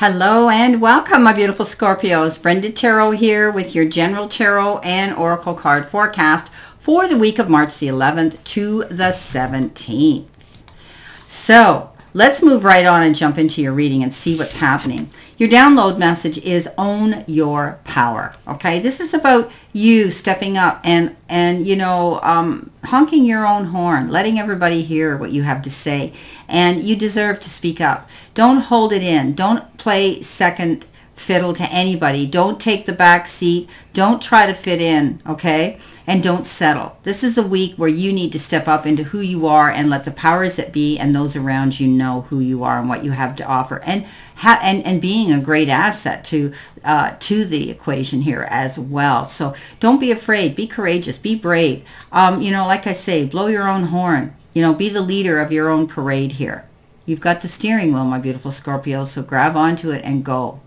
Hello and welcome, my beautiful Scorpios. Brenda Taro here with your General Tarot and Oracle card forecast for the week of March the 11th to the 17th. So let's move right on and jump into your reading and see what's happening. Your download message is own your power. Okay, this is about you stepping up and and you know um, honking your own horn, letting everybody hear what you have to say, and you deserve to speak up. Don't hold it in. Don't play second fiddle to anybody. Don't take the back seat. Don't try to fit in, okay? And don't settle. This is a week where you need to step up into who you are and let the powers that be and those around you know who you are and what you have to offer. And and, and being a great asset to uh, to the equation here as well. So don't be afraid. Be courageous. Be brave. Um, you know, like I say, blow your own horn. You know, be the leader of your own parade here. You've got the steering wheel, my beautiful Scorpio, so grab onto it and go.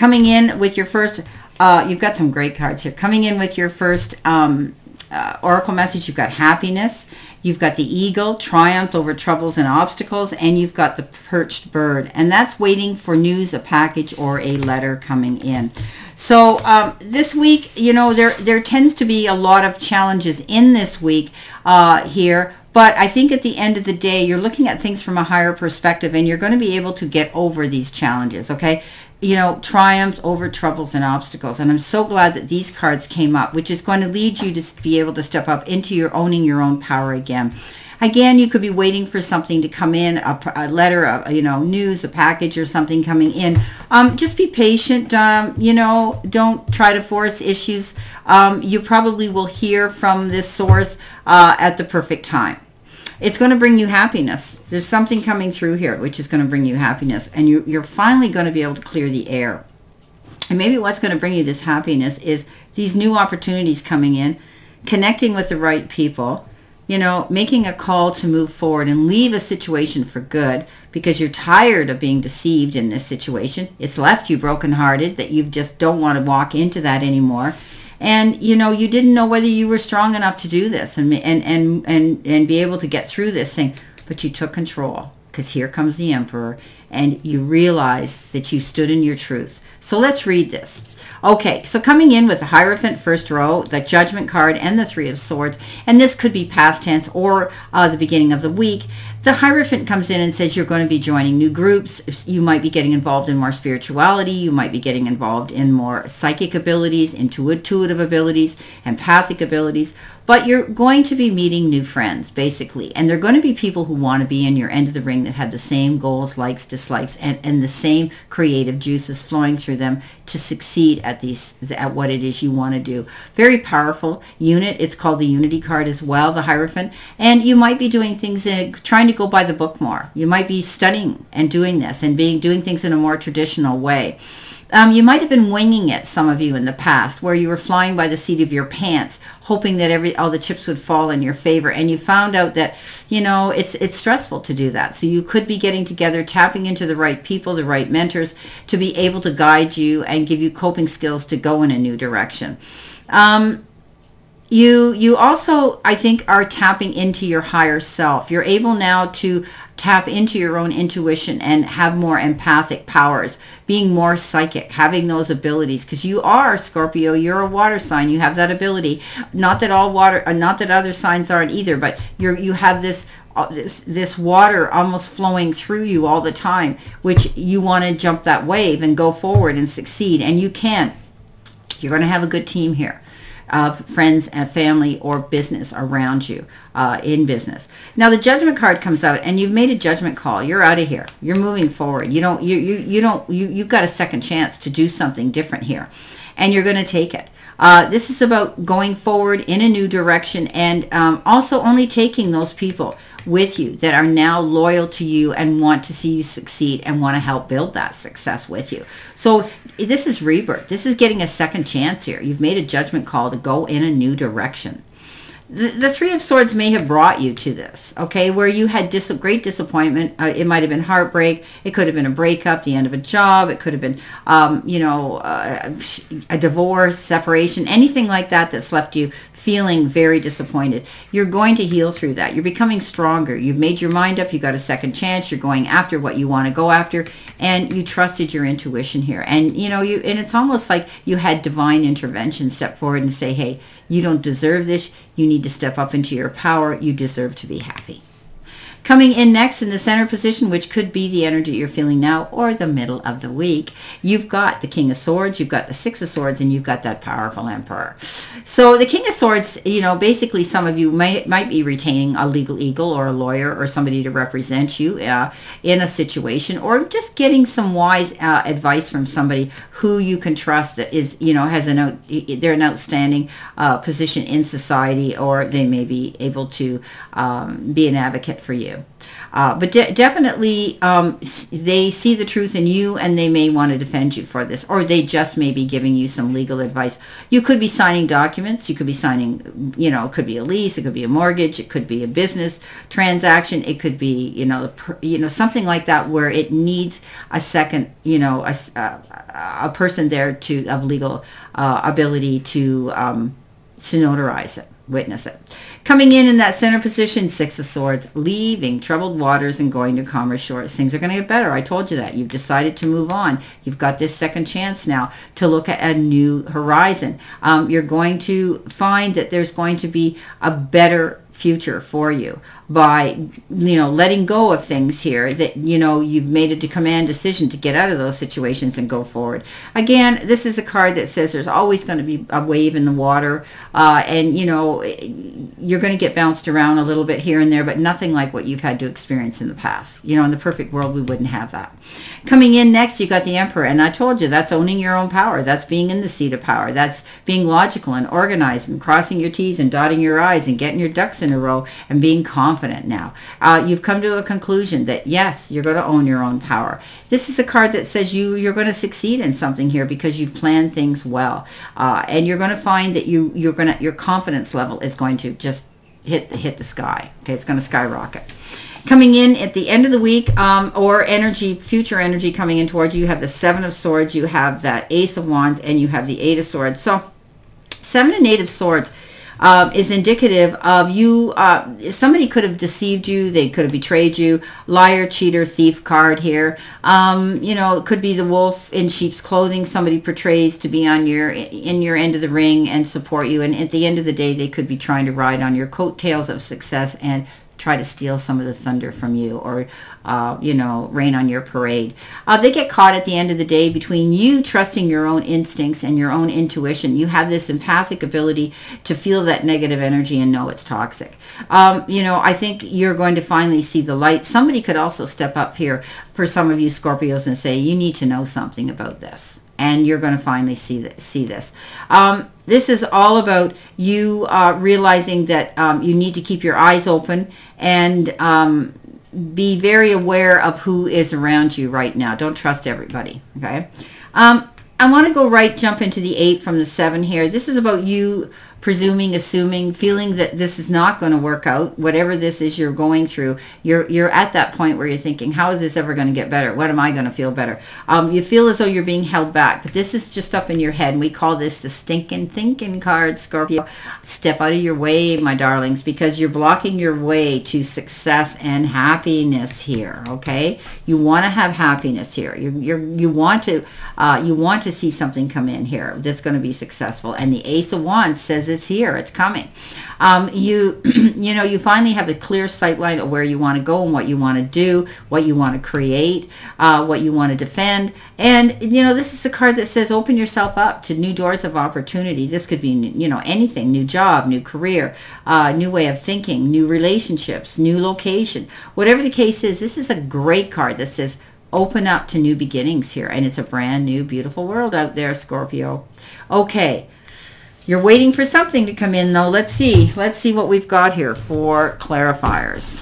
Coming in with your first, uh, you've got some great cards here. Coming in with your first um, uh, oracle message, you've got happiness. You've got the eagle, triumph over troubles and obstacles, and you've got the perched bird. And that's waiting for news, a package, or a letter coming in. So um, this week, you know, there, there tends to be a lot of challenges in this week uh, here. But I think at the end of the day, you're looking at things from a higher perspective and you're going to be able to get over these challenges, okay? You know, triumphed over troubles and obstacles. And I'm so glad that these cards came up, which is going to lead you to be able to step up into your owning your own power again. Again, you could be waiting for something to come in, a, a letter, a, you know, news, a package or something coming in. Um, just be patient. Um, you know, don't try to force issues. Um, you probably will hear from this source uh, at the perfect time it's going to bring you happiness. There's something coming through here which is going to bring you happiness. And you, you're finally going to be able to clear the air. And maybe what's going to bring you this happiness is these new opportunities coming in, connecting with the right people, you know, making a call to move forward and leave a situation for good because you're tired of being deceived in this situation. It's left you brokenhearted that you just don't want to walk into that anymore and you know you didn't know whether you were strong enough to do this and and and and, and be able to get through this thing. But you took control because here comes the emperor and you realize that you stood in your truth so let's read this Okay, so coming in with the Hierophant first row, the Judgment card, and the Three of Swords, and this could be past tense or uh, the beginning of the week. The Hierophant comes in and says you're going to be joining new groups. You might be getting involved in more spirituality. You might be getting involved in more psychic abilities, intuitive abilities, empathic abilities. But you're going to be meeting new friends, basically. And they're going to be people who want to be in your end of the ring that have the same goals, likes, dislikes, and, and the same creative juices flowing through them to succeed at these at what it is you want to do. Very powerful unit. It's called the Unity card as well, the Hierophant. And you might be doing things in trying to go by the book more. You might be studying and doing this and being doing things in a more traditional way. Um, you might have been winging it, some of you in the past, where you were flying by the seat of your pants, hoping that every all the chips would fall in your favor, and you found out that you know it's it's stressful to do that. So you could be getting together, tapping into the right people, the right mentors, to be able to guide you and give you coping skills to go in a new direction. Um, you you also i think are tapping into your higher self. You're able now to tap into your own intuition and have more empathic powers being more psychic having those abilities. Because you are scorpio you're a water sign. You have that ability. Not that all water uh, not that other signs aren't either but you're you have this uh, this, this water almost flowing through you all the time which you want to jump that wave and go forward and succeed and you can you're going to have a good team here of friends and family or business around you uh, in business. Now the judgment card comes out and you've made a judgment call. You're out of here. You're moving forward. You don't, you, you, you don't, you, you've got a second chance to do something different here and you're going to take it. Uh, this is about going forward in a new direction and um, also only taking those people with you that are now loyal to you and want to see you succeed and want to help build that success with you. So this is rebirth. This is getting a second chance here. You've made a judgment call to go in a new direction. The, Three of Swords may have brought you to this, okay, where you had dis- great disappointment. Uh, it might have been heartbreak. It could have been a breakup, the end of a job. It could have been, um, you know, uh, a divorce, separation, anything like that that's left you feeling very disappointed. You're going to heal through that. You're becoming stronger. You've made your mind up. You got a second chance. You're going after what you want to go after, and you trusted your intuition here. And you know, you and it's almost like you had divine intervention step forward and say, "Hey, you don't deserve this. You need to step up into your power. You deserve to be happy." Coming in next in the center position, which could be the energy you're feeling now or the middle of the week, you've got the King of Swords, you've got the Six of Swords, and you've got that powerful Emperor. So the King of Swords, you know, basically some of you might might be retaining a legal eagle or a lawyer or somebody to represent you uh, in a situation, or just getting some wise uh, advice from somebody who you can trust that is, you know, has an out, they're an outstanding uh, position in society, or they may be able to um, be an advocate for you. Uh, but de- definitely, um, they see the truth in you and they may want to defend you for this, or they just may be giving you some legal advice. You could be signing documents. You could be signing, you know, it could be a lease, it could be a mortgage, it could be a business transaction, it could be, you know, you know, something like that where it needs a second, you know, a, a, a person there to of legal uh, ability to um, to notarize it witness it. Coming in in that center position, Six of Swords, leaving troubled waters and going to calmer shores. Things are going to get better. I told you that. You've decided to move on. You've got this second chance now to look at a new horizon. Um, you're going to find that there's going to be a better future for you by you know letting go of things here that you know you've made a command decision to get out of those situations and go forward. Again this is a card that says there's always going to be a wave in the water uh, and you know you're going to get bounced around a little bit here and there but nothing like what you've had to experience in the past. You know in the perfect world we wouldn't have that. Coming in next you got the emperor and i told you that's owning your own power. That's being in the seat of power. That's being logical and organized and crossing your t's and dotting your i's and getting your ducks in a row and being confident now. Uh, you've come to a conclusion that yes, you're going to own your own power. This is a card that says you you're going to succeed in something here because you've planned things well, uh, and you're going to find that you you're going to your confidence level is going to just hit hit the sky. Okay, it's going to skyrocket coming in at the end of the week um, or energy future energy coming in towards you you have the seven of swords you have that ace of wands and you have the eight of swords so seven and eight of swords uh, is indicative of you. Uh, somebody could have deceived you. They could have betrayed you. Liar, cheater, thief card here. Um, you know, it could be the wolf in sheep's clothing. Somebody portrays to be on your in your end of the ring and support you. And at the end of the day, they could be trying to ride on your coattails of success and try to steal some of the thunder from you or, uh, you know, rain on your parade. Uh, they get caught at the end of the day between you trusting your own instincts and your own intuition. You have this empathic ability to feel that negative energy and know it's toxic. Um, you know, I think you're going to finally see the light. Somebody could also step up here for some of you Scorpios and say, you need to know something about this and you're going to finally see this, see this. Um, this is all about you uh, realizing that um, you need to keep your eyes open and um, be very aware of who is around you right now. Don't trust everybody, okay? Um, I want to go right, jump into the 8 from the 7 here. This is about you presuming, assuming, feeling that this is not going to work out, whatever this is you're going through, you're you're at that point where you're thinking, how is this ever going to get better? What am I going to feel better? Um, you feel as though you're being held back, but this is just up in your head, and we call this the stinking thinking card, Scorpio. Step out of your way, my darlings, because you're blocking your way to success and happiness here. Okay, you want to have happiness here. You you you want to uh, you want to see something come in here that's going to be successful, and the Ace of Wands says it's here, it's coming. Um, you, you know, you finally have a clear sight line of where you want to go and what you want to do, what you want to create, uh, what you want to defend. And, you know, this is a card that says open yourself up to new doors of opportunity. This could be, you know, anything, new job, new career, uh, new way of thinking, new relationships, new location. Whatever the case is, this is a great card that says open up to new beginnings here. And it's a brand new, beautiful world out there, Scorpio. Okay, you're waiting for something to come in though. Let's see. Let's see what we've got here for clarifiers.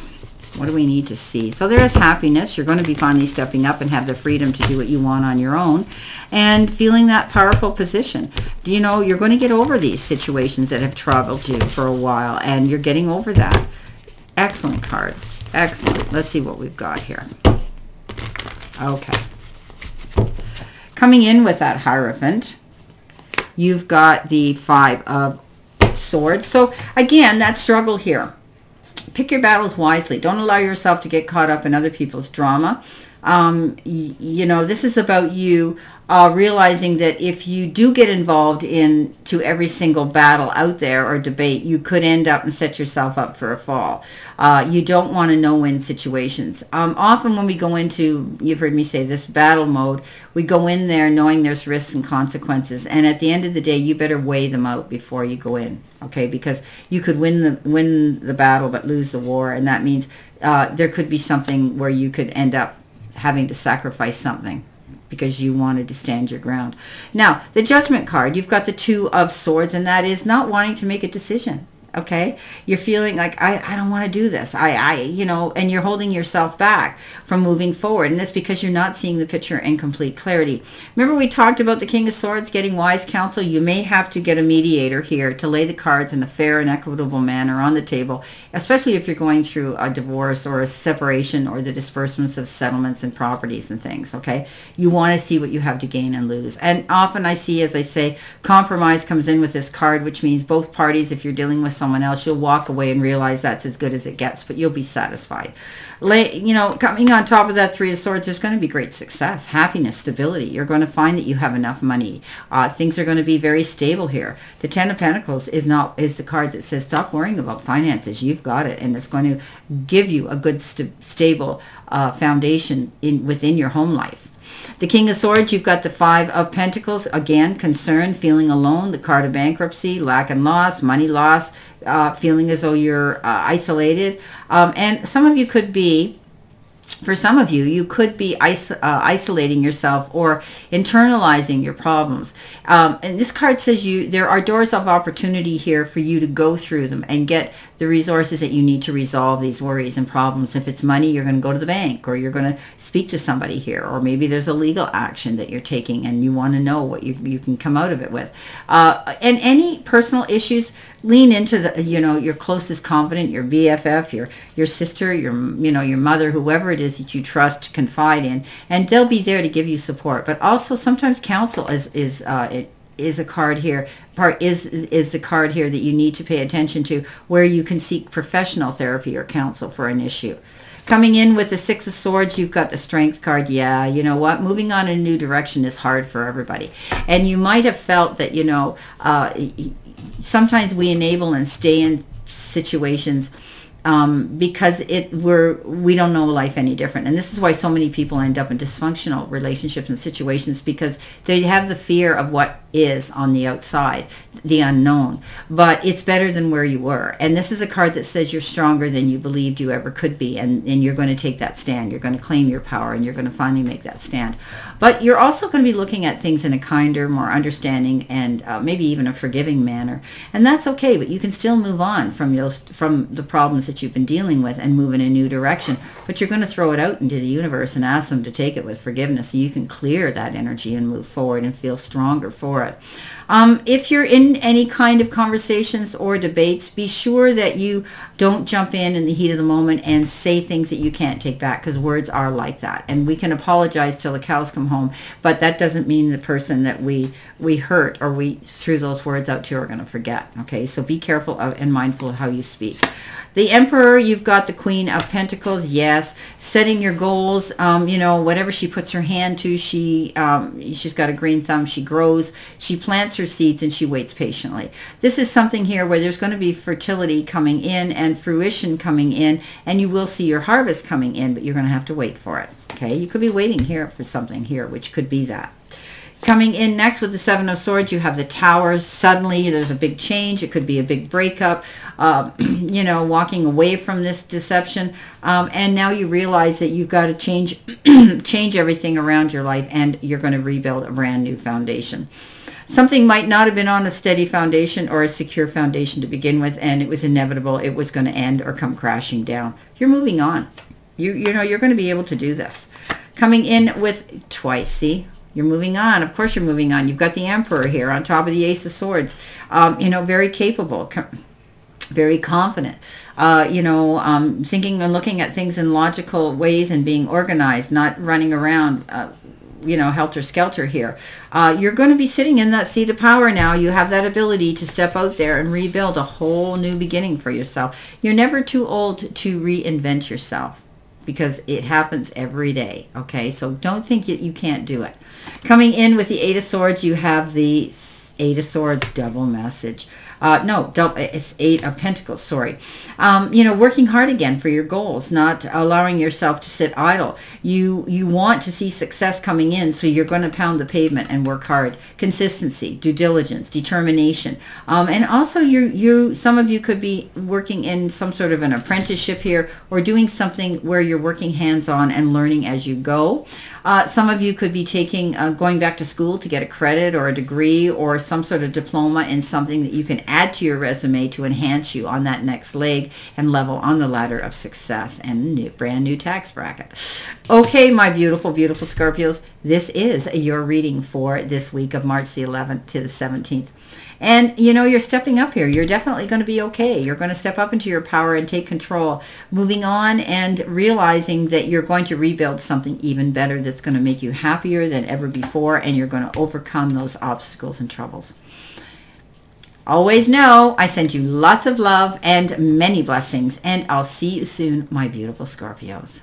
What do we need to see? So there is happiness. You're going to be finally stepping up and have the freedom to do what you want on your own and feeling that powerful position. Do you know, you're going to get over these situations that have troubled you for a while and you're getting over that. Excellent cards. Excellent. Let's see what we've got here. Okay. Coming in with that Hierophant, you've got the Five of Swords. So again, that struggle here pick your battles wisely. Don't allow yourself to get caught up in other people's drama. Um, you know, this is about you uh, realizing that if you do get involved in to every single battle out there or debate, you could end up and set yourself up for a fall. Uh, you don't want to no-win situations. Um, often when we go into, you've heard me say this battle mode, we go in there knowing there's risks and consequences, and at the end of the day, you better weigh them out before you go in, okay? Because you could win the win the battle but lose the war, and that means uh, there could be something where you could end up having to sacrifice something because you wanted to stand your ground. Now, the judgment card, you've got the two of swords, and that is not wanting to make a decision okay? You're feeling like i, I don't want to do this. I, I you know and you're holding yourself back from moving forward and that's because you're not seeing the picture in complete clarity. Remember we talked about the king of swords getting wise counsel? You may have to get a mediator here to lay the cards in a fair and equitable manner on the table especially if you're going through a divorce or a separation or the disbursements of settlements and properties and things okay? You want to see what you have to gain and lose. And often i see as i say compromise comes in with this card which means both parties if you're dealing with someone else, you'll walk away and realize that's as good as it gets, but you'll be satisfied. Lay, you know, coming on top of that Three of Swords, there's going to be great success, happiness, stability. You're going to find that you have enough money. Uh, things are going to be very stable here. The Ten of Pentacles is not is the card that says stop worrying about finances. You've got it, and it's going to give you a good st stable uh, foundation in within your home life. The King of Swords, you've got the Five of Pentacles. Again, concern, feeling alone, the card of bankruptcy, lack and loss, money loss, uh, feeling as though you're uh, isolated. Um, and some of you could be for some of you, you could be uh, isolating yourself or internalizing your problems. Um, and this card says you there are doors of opportunity here for you to go through them and get the resources that you need to resolve these worries and problems. If it's money, you're going to go to the bank or you're going to speak to somebody here. Or maybe there's a legal action that you're taking and you want to know what you, you can come out of it with. Uh, and any personal issues, lean into the you know your closest confidant your bff your your sister your you know your mother whoever it is that you trust to confide in and they'll be there to give you support but also sometimes counsel is is uh, it is a card here part is is the card here that you need to pay attention to where you can seek professional therapy or counsel for an issue Coming in with the Six of Swords, you've got the Strength card. Yeah, you know what? Moving on in a new direction is hard for everybody. And you might have felt that, you know, uh, sometimes we enable and stay in situations um, because it we're we don't know life any different. And this is why so many people end up in dysfunctional relationships and situations because they have the fear of what is on the outside the unknown. But it's better than where you were. And this is a card that says you're stronger than you believed you ever could be. And, and you're going to take that stand. You're going to claim your power and you're going to finally make that stand. But you're also going to be looking at things in a kinder more understanding and uh, maybe even a forgiving manner. And that's okay but you can still move on from from the problems that you've been dealing with and move in a new direction. But you're going to throw it out into the universe and ask them to take it with forgiveness so you can clear that energy and move forward and feel stronger for it. Um, if you're in any kind of conversations or debates, be sure that you don't jump in in the heat of the moment and say things that you can't take back because words are like that. And we can apologize till the cows come home, but that doesn't mean the person that we we hurt or we threw those words out to are going to forget. Okay, so be careful of, and mindful of how you speak. The Emperor, you've got the Queen of Pentacles. Yes, setting your goals. Um, you know, whatever she puts her hand to, she um, she's got a green thumb. She grows. She plants her seeds and she waits patiently. This is something here where there's going to be fertility coming in and fruition coming in, and you will see your harvest coming in, but you're going to have to wait for it. Okay, you could be waiting here for something here, which could be that. Coming in next with the Seven of Swords, you have the Towers. Suddenly, there's a big change. It could be a big breakup, uh, you know, walking away from this deception. Um, and now you realize that you've got to change, change everything around your life, and you're going to rebuild a brand new foundation. Something might not have been on a steady foundation or a secure foundation to begin with, and it was inevitable it was going to end or come crashing down. You're moving on. You, you know, you're going to be able to do this. Coming in with twice, see? You're moving on. Of course you're moving on. You've got the Emperor here on top of the Ace of Swords. Um, you know, very capable, very confident. Uh, you know, um, thinking and looking at things in logical ways and being organized, not running around, uh, you know, helter-skelter here. Uh, you're going to be sitting in that seat of power now. You have that ability to step out there and rebuild a whole new beginning for yourself. You're never too old to reinvent yourself because it happens every day. Okay, so don't think that you can't do it. Coming in with the Eight of Swords, you have the Eight of Swords double message. Uh, no, it's Eight of Pentacles, sorry. Um, you know, working hard again for your goals, not allowing yourself to sit idle. You, you want to see success coming in, so you're going to pound the pavement and work hard. Consistency, due diligence, determination. Um, and also, you, you, some of you could be working in some sort of an apprenticeship here or doing something where you're working hands-on and learning as you go. Uh, some of you could be taking, uh, going back to school to get a credit or a degree or some sort of diploma in something that you can add to your resume to enhance you on that next leg and level on the ladder of success and new, brand new tax bracket. Okay, my beautiful, beautiful Scorpios, this is your reading for this week of March the 11th to the 17th. And, you know, you're stepping up here. You're definitely going to be okay. You're going to step up into your power and take control. Moving on and realizing that you're going to rebuild something even better that's going to make you happier than ever before. And you're going to overcome those obstacles and troubles. Always know I send you lots of love and many blessings. And I'll see you soon, my beautiful Scorpios.